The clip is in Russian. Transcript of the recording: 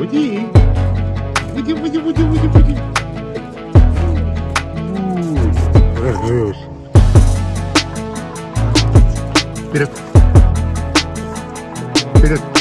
Уйди. Уйди, уйди, уйди, уйди, уйди. Ужас. Вперед. Вперед.